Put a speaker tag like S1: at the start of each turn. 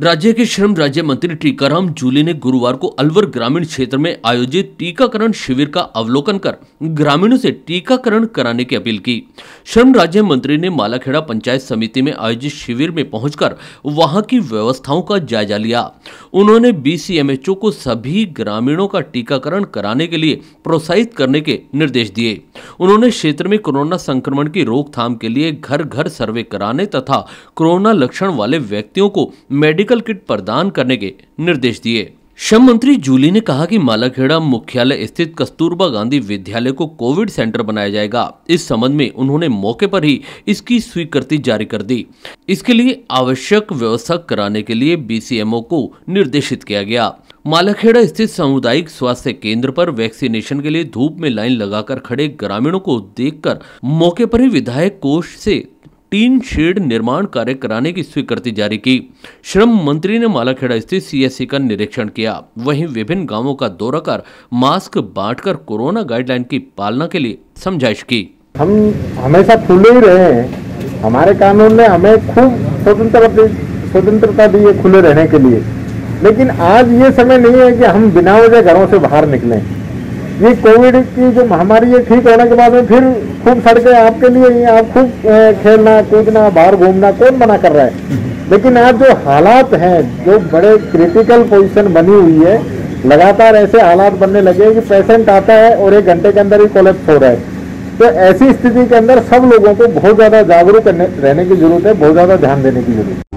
S1: राज्य के श्रम राज्य मंत्री टीकाराम जूली ने गुरुवार को अलवर ग्रामीण क्षेत्र में आयोजित टीकाकरण शिविर का अवलोकन कर ग्रामीणों से टीकाकरण कराने की अपील की। श्रम राज्य मंत्री ने मालाखेड़ा पंचायत समिति में आयोजित शिविर में पहुंचकर वहाँ की व्यवस्थाओं का जायजा लिया। उन्होंने बीसीएमएचओ को सभी ग्रामीणों का टीकाकरण कराने के लिए प्रोत्साहित करने के निर्देश दिए। उन्होंने क्षेत्र में कोरोना संक्रमण की रोकथाम के लिए घर घर सर्वे कराने तथा कोरोना लक्षण वाले व्यक्तियों को मेडिकल मेडिकल किट प्रदान करने के निर्देश दिए। श्रम मंत्री जूली ने कहा कि मालाखेड़ा मुख्यालय स्थित कस्तूरबा गांधी विद्यालय को कोविड सेंटर बनाया जाएगा। इस संबंध में उन्होंने मौके पर ही इसकी स्वीकृति जारी कर दी। इसके लिए आवश्यक व्यवस्था कराने के लिए बीसीएमओ को निर्देशित किया गया। मालाखेड़ा स्थित सामुदायिक स्वास्थ्य केंद्र पर वैक्सीनेशन के लिए धूप में लाइन लगाकर खड़े ग्रामीणों को देखकर मौके पर ही विधायक कोष से टीन शेड निर्माण कार्य कराने की स्वीकृति जारी की। श्रम मंत्री ने मालाखेड़ा स्थित सीएससी का निरीक्षण किया। वहीं विभिन्न गाँवों का दौरा कर मास्क बांटकर कोरोना गाइडलाइन की पालना के लिए समझाइश की।
S2: हम हमेशा खुले ही रहे हैं। हमारे कानून ने हमें खूब स्वतंत्र स्वतंत्रता दी है खुले रहने के लिए। लेकिन आज ये समय नहीं है कि हम बिना वजह घरों से बाहर निकलें। ये कोविड की जो महामारी है, ठीक होने के बाद में फिर खूब सड़कें आपके लिए ही, आप खूब खेलना, कूदना, बाहर घूमना, कौन मना कर रहा है? लेकिन आज जो हालात हैं, जो बड़े क्रिटिकल पोजीशन बनी हुई है, लगातार ऐसे हालात बनने लगे कि पेशेंट आता है और एक घंटे के अंदर ही कोलेप्स हो रहा है। तो ऐसी स्थिति के अंदर सब लोगों को बहुत ज़्यादा जागरूक रहने की ज़रूरत है, बहुत ज़्यादा ध्यान देने की ज़रूरत है।